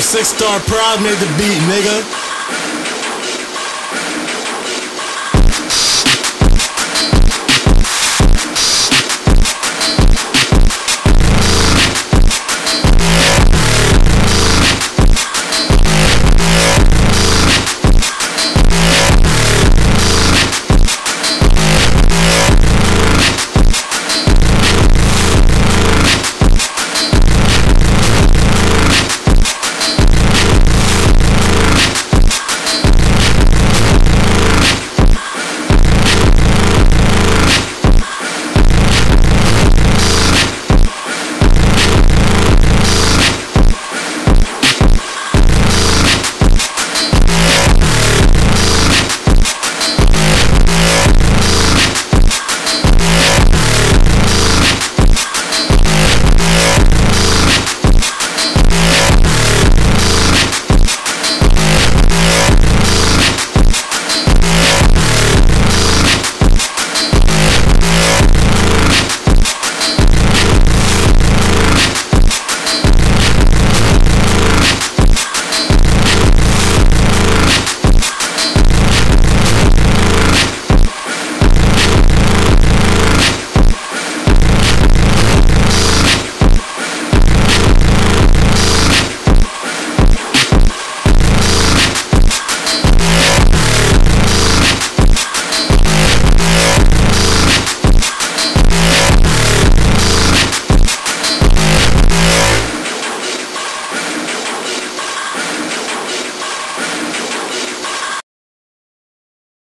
Six Star Pride made the beat, nigga.